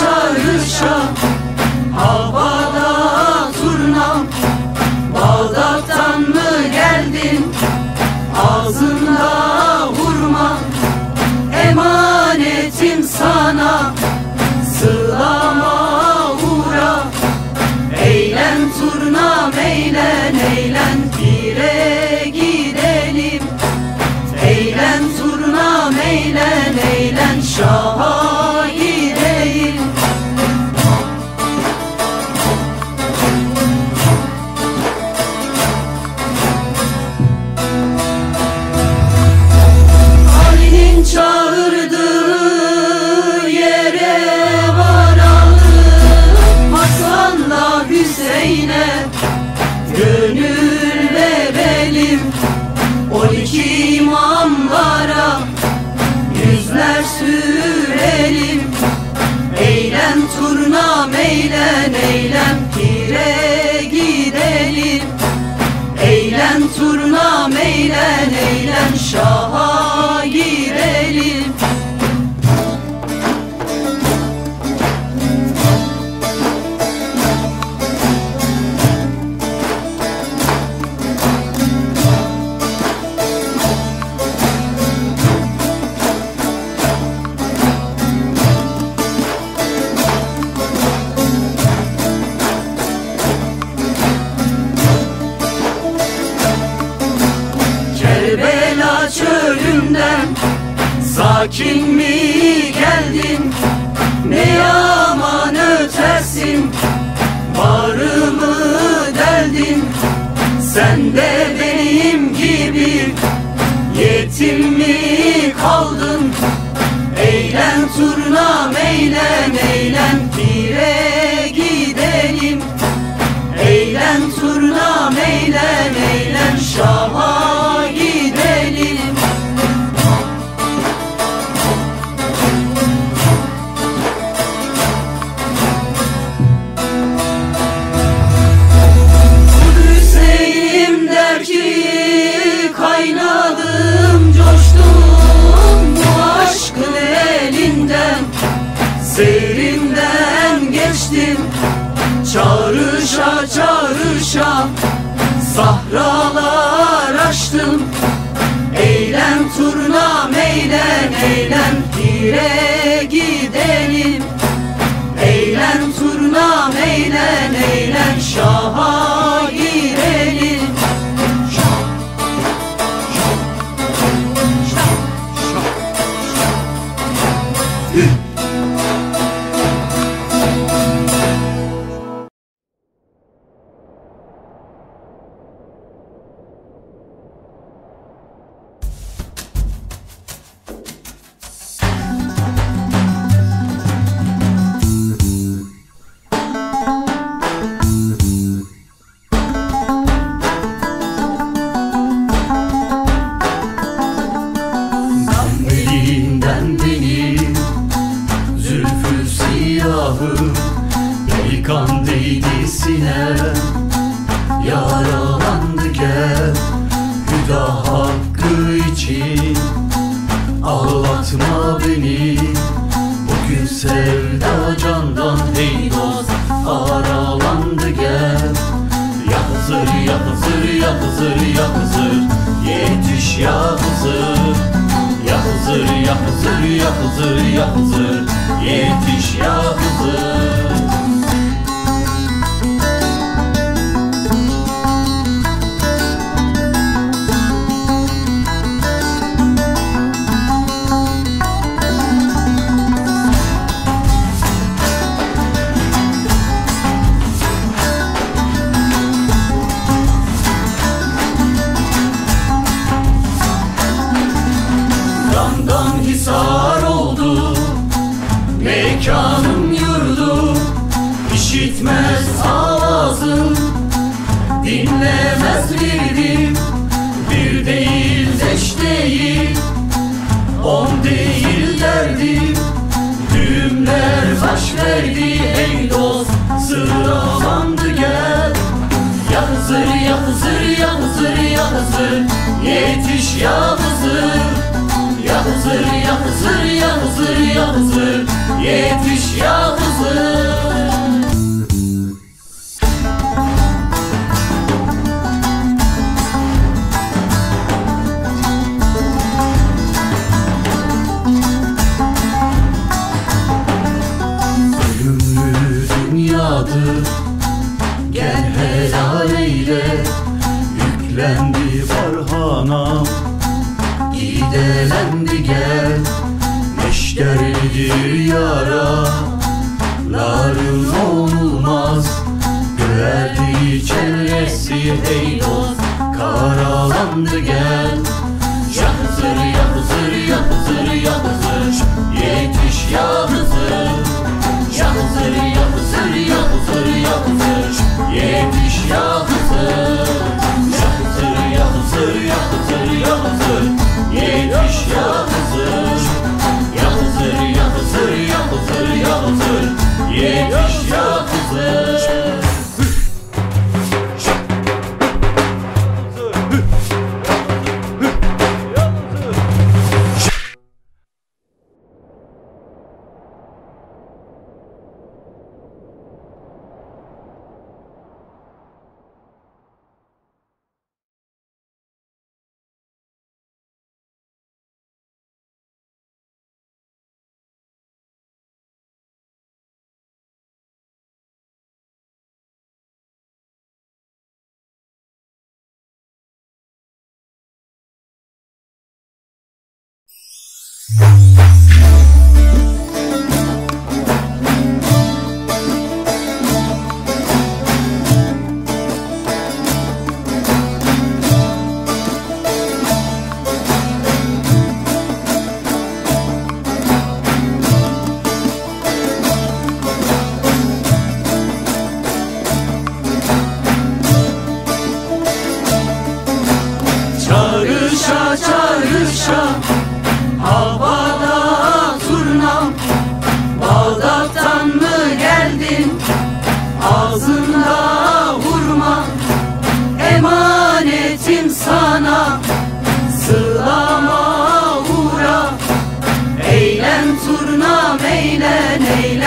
Çağrışa turnam eğlen eğlen şaha Kerbela çölünden. Sakin mi geldin? Ne yaman ötersin? Bağrımı deldin? Sen de benim gibi. Yetim mi kaldın? Eğlen turnam eğlen eğlen Pire gidelim. Eğlen turnam eğlen eğlen Şaha Pire gidelim. Eğlen turnam eğlen eğlen Şaha Beni. Bugün sevda candan hey dost Aralandı gel. Ya Hızır ya Hızır Yetiş ya Hızır Ya Hızır ya Yetiş ya Damdan hisar oldu Mekanım yurdum İşitmez ağzın Dinlemez virdim Bir değil beş değil On değil derdim Düğümler baş verdi ey dost Sıralandı gel. Ya Hızır ya Hızır ya Hızır ya Hızır Yetiş ya Yetiş ya Neşterlidir yara Narın olmaz. Göğerdi çevresi hey dost Karalandı gel. Ya Hızır ya Hızır ya Hızır ya Hızır Yetiş ya Yeah. Eğlen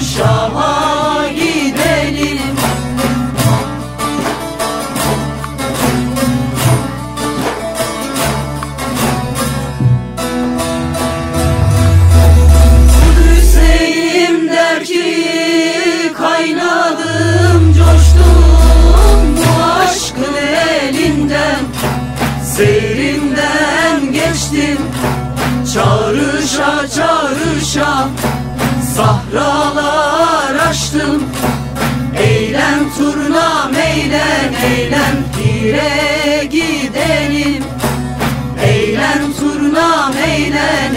Şam'a gidelim. Hüseyin der ki kaynadım coştum bu aşkın elinden. Seyrinden geçtim çağrışa çağrışa Sahra eğlen pire gidelim. Eğlen turna şaha